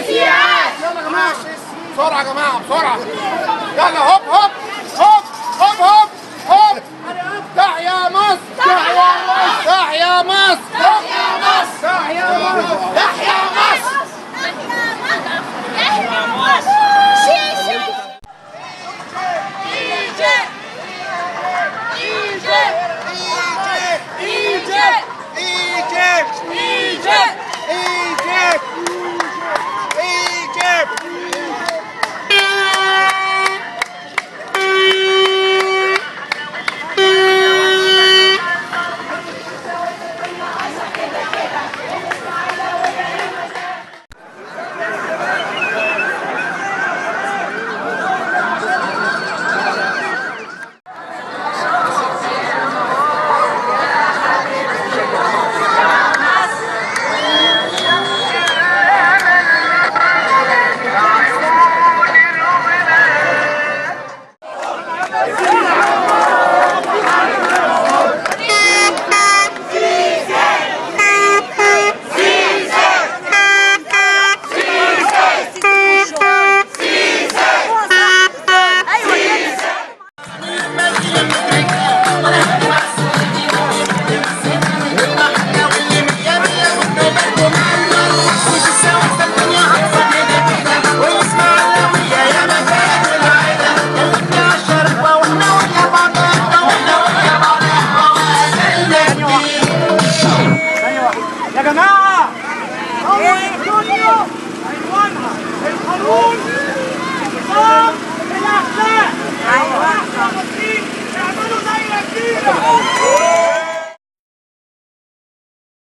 عاش يلا يا جماعة بسرعة يا جماعة بسرعة. يلا هوب هوب هوب هوب هوب هوب. تحيا مصر تحيا مصر تحيا مصر تحيا مصر تحيا مصر.